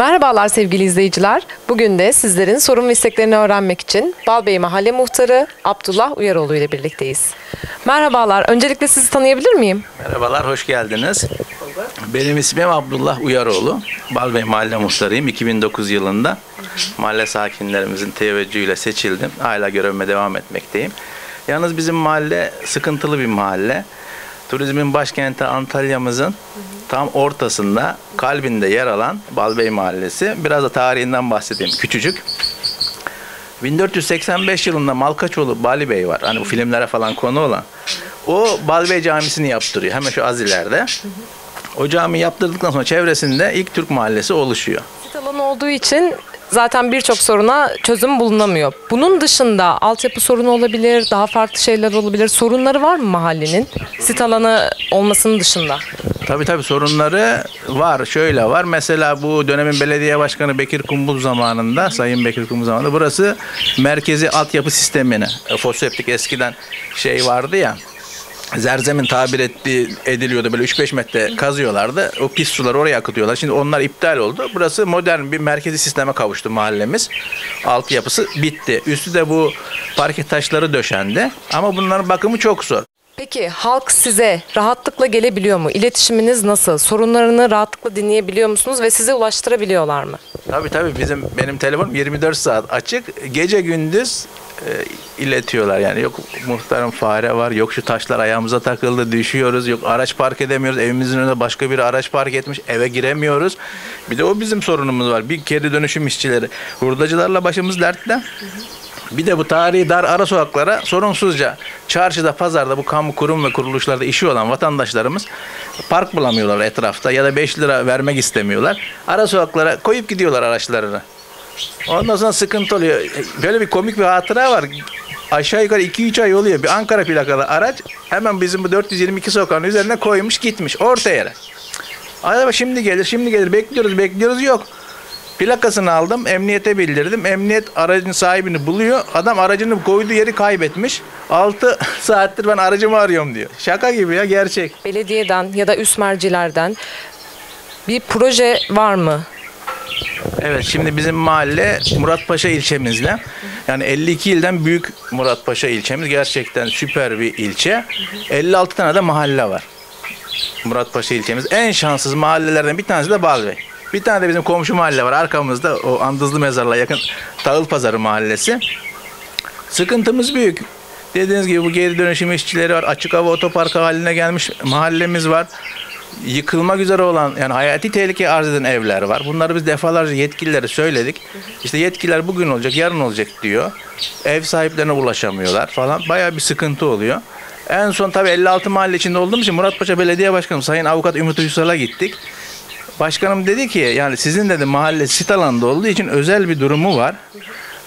Merhabalar sevgili izleyiciler. Bugün de sizlerin sorun ve isteklerini öğrenmek için Balbey Mahalle Muhtarı Abdullah Uyaroğlu ile birlikteyiz. Merhabalar. Öncelikle sizi tanıyabilir miyim? Merhabalar, hoş geldiniz. Benim ismim Abdullah Uyaroğlu. Balbey Mahalle Muhtarıyım. 2009 yılında mahalle sakinlerimizin teveccühüyle seçildim. Hala görevime devam etmekteyim. Yalnız bizim mahalle sıkıntılı bir mahalle. Turizmin başkenti Antalya'mızın tam ortasında, kalbinde yer alan Balbey Mahallesi. Biraz da tarihinden bahsedeyim. Küçücük. 1485 yılında Malkaçoğlu Bali Bey var. Hani bu filmlere falan konu olan. O Balbey Camisi'ni yaptırıyor. Hemen şu az ileride. O cami yaptırdıktan sonra çevresinde ilk Türk mahallesi oluşuyor. Sit alanı olduğu için zaten birçok soruna çözüm bulunamıyor. Bunun dışında altyapı sorunu olabilir, daha farklı şeyler olabilir. Sorunları var mı mahallenin? Sit alanı olmasının dışında. Tabii tabii sorunları var. Şöyle var. Mesela bu dönemin belediye başkanı Bekir Kumbul zamanında, Sayın Bekir Kumbul zamanında burası merkezi altyapı sistemini, e, foseptik eskiden şey vardı ya, zerzemin tabir ettiği ediliyordu böyle 3-5 metre kazıyorlardı. O pis suları oraya akıtıyorlar. Şimdi onlar iptal oldu. Burası modern bir merkezi sisteme kavuştu mahallemiz. Altyapısı bitti. Üstü de bu parke taşları döşendi. Ama bunların bakımı çok zor. Peki halk size rahatlıkla gelebiliyor mu? İletişiminiz nasıl? Sorunlarını rahatlıkla dinleyebiliyor musunuz ve size ulaştırabiliyorlar mı? Tabii tabii bizim benim telefonum 24 saat açık. Gece gündüz e, iletiyorlar yani. Yok muhtarım fare var, yok şu taşlar ayağımıza takıldı, düşüyoruz, yok araç park edemiyoruz, evimizin önünde başka bir araç park etmiş, eve giremiyoruz. Bir de o bizim sorunumuz var. Bir geri dönüşüm işçileri. Hurdacılarla başımız dertte. Bir de bu tarihi dar ara sokaklara sorunsuzca çarşıda, pazarda bu kamu kurum ve kuruluşlarda işi olan vatandaşlarımız park bulamıyorlar etrafta ya da 5 lira vermek istemiyorlar. Ara sokaklara koyup gidiyorlar araçlarını. Ondan sonra sıkıntı oluyor. Böyle bir komik bir hatıra var. Aşağı yukarı 2-3 ay oluyor. Bir Ankara plakalı araç hemen bizim bu 422 sokağın üzerine koymuş gitmiş orta yere. Acaba şimdi gelir, şimdi gelir. Bekliyoruz, bekliyoruz yok. Plakasını aldım, emniyete bildirdim. Emniyet aracın sahibini buluyor. Adam aracını koyduğu yeri kaybetmiş. 6 saattir ben aracımı arıyorum diyor. Şaka gibi ya gerçek. Belediyeden ya da üst mercilerden bir proje var mı? Evet şimdi bizim mahalle Muratpaşa ilçemizle yani 52 ilden büyük Muratpaşa ilçemiz gerçekten süper bir ilçe. 56 tane de mahalle var. Muratpaşa ilçemiz en şanssız mahallelerden bir tanesi de Balbey. Bir tane de bizim komşu mahalle var arkamızda o Andızlı Mezarlığa yakın Tağıl Pazarı mahallesi. Sıkıntımız büyük. Dediğiniz gibi bu geri dönüşüm işçileri var. Açık hava otoparkı haline gelmiş mahallemiz var. Yıkılmak üzere olan yani hayati tehlike arz eden evler var. Bunları biz defalarca yetkililere söyledik. İşte yetkililer bugün olacak, yarın olacak diyor. Ev sahiplerine ulaşamıyorlar falan. Bayağı bir sıkıntı oluyor. En son tabii 56 mahalle içinde olduğum için Muratpaşa Belediye Başkanı Sayın Avukat Ümit Uysal'a gittik. Başkanım dedi ki yani sizin dedi mahalle sit alanında olduğu için özel bir durumu var.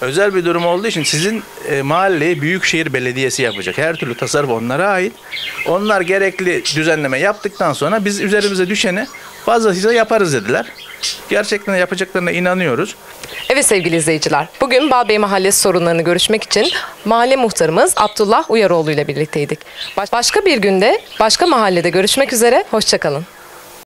Özel bir durum olduğu için sizin e, mahalleyi Büyükşehir Belediyesi yapacak. Her türlü tasarruf onlara ait. Onlar gerekli düzenleme yaptıktan sonra biz üzerimize düşeni fazlasıyla yaparız dediler. Gerçekten yapacaklarına inanıyoruz. Evet sevgili izleyiciler, bugün Balbey Mahallesi sorunlarını görüşmek için mahalle muhtarımız Abdullah Uyaroğlu ile birlikteydik. Baş- başka bir günde, başka mahallede görüşmek üzere, hoşçakalın.